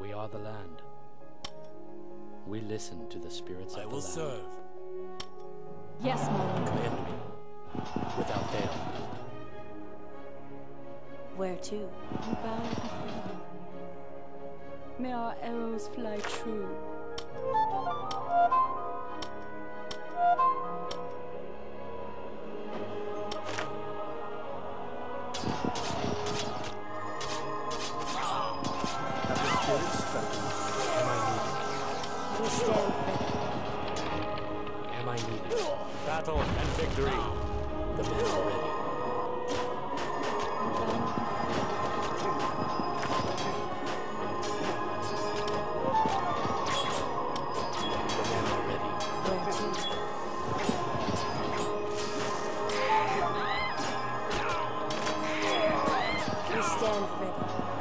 We are the land. We listen to the spirits of the land. I will serve. Yes, my lord. Command me, without fail. Where to? We bow before you. May our arrows fly true. And victory. The are ready. Stand ready.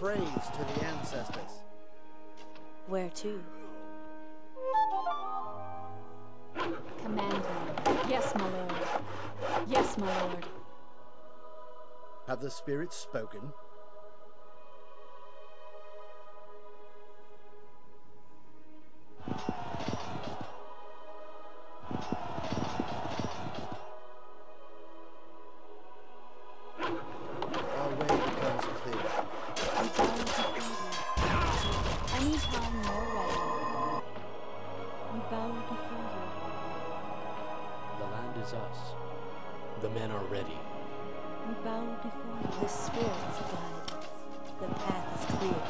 Praise to the ancestors. Where to? Command me. Yes, my lord. Yes, my lord. Have the spirits spoken? land is us. The men are ready. We bow before. The spirits guide us. The path is clear.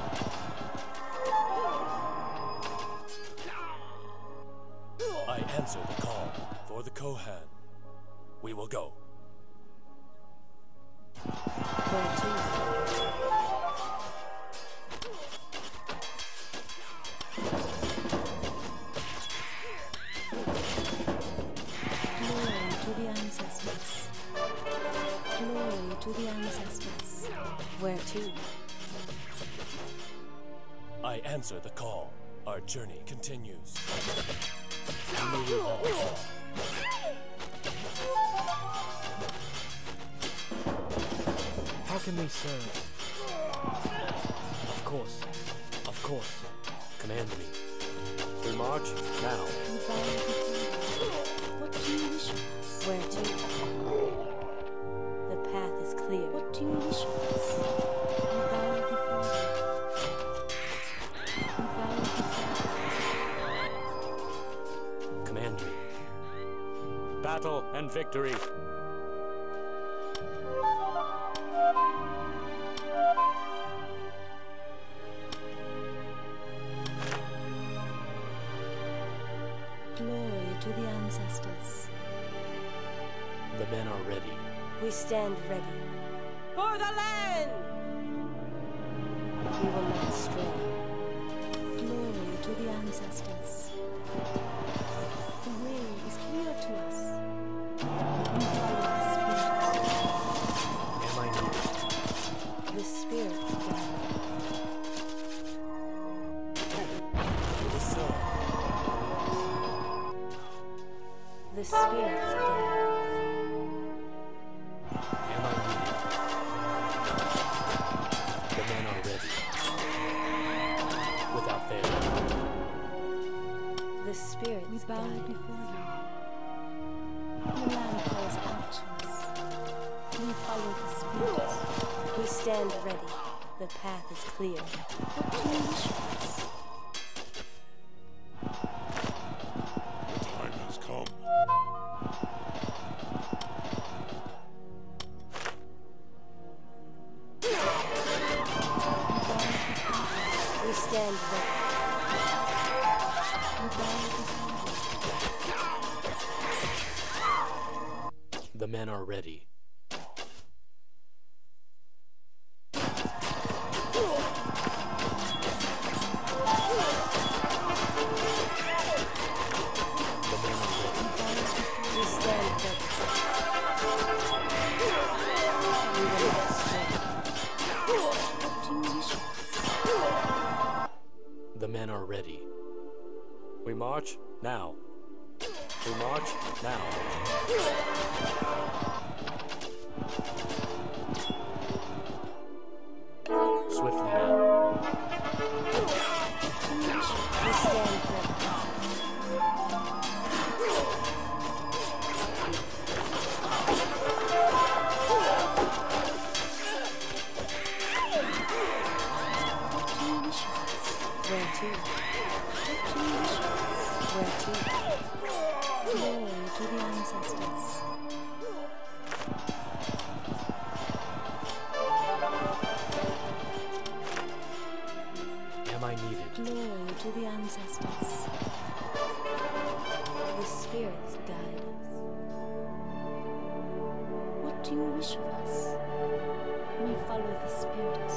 I answer the call for the Kohan. We will go. 14. Where to? I answer the call. Our journey continues. How can we serve? Of course. Of course. Command me. We march now. Command me. Battle and victory. Glory to the ancestors. The men are ready. We stand ready. For the land! We will not stray. Glory to the ancestors. Without fail. The spirits We bow guide before you. The land calls out to us. We follow the spirits. We stand ready. The path is clear. What do you wish The men are ready. The men are ready. We march now. We march now. Glory to the ancestors. Am I needed? Glory to the ancestors. The spirits guide us. What do you wish of us? We follow the spirits.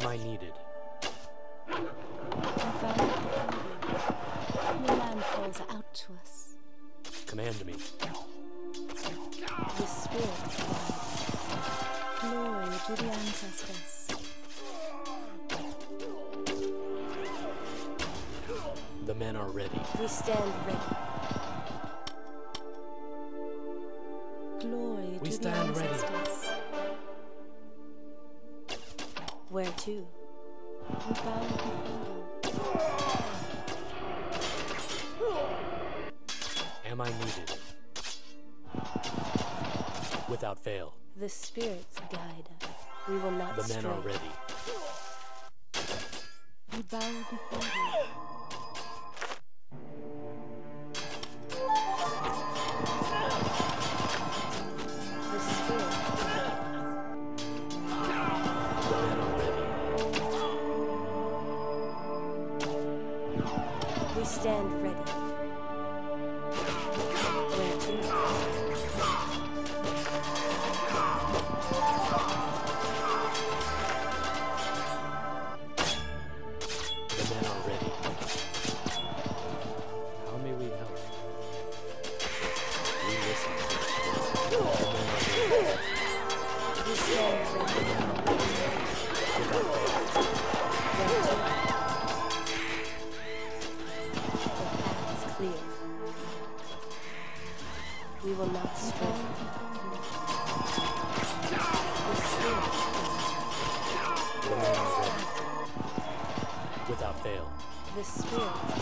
Am I needed? We bow before you. The land calls out to us. Command me. The us. Glory to the ancestors. The men are ready. We stand ready. Where to? We bow before you. Am I needed? Without fail. The spirits guide us. We will not The men stray. are ready. We bow before you.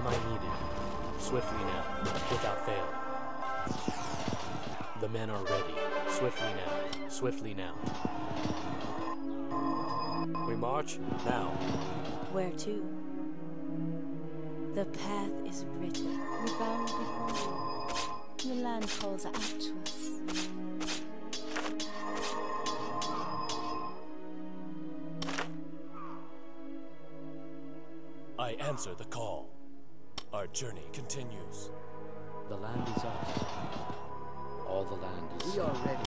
Am I needed? Swiftly now. Without fail. The men are ready. Swiftly now. Swiftly now. We march now. Where to? The path is written. We bow before you. The land calls out to us. I answer the call. Our journey continues. The land is ours. All the land is We are ready.